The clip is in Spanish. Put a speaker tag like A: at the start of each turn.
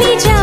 A: brillar.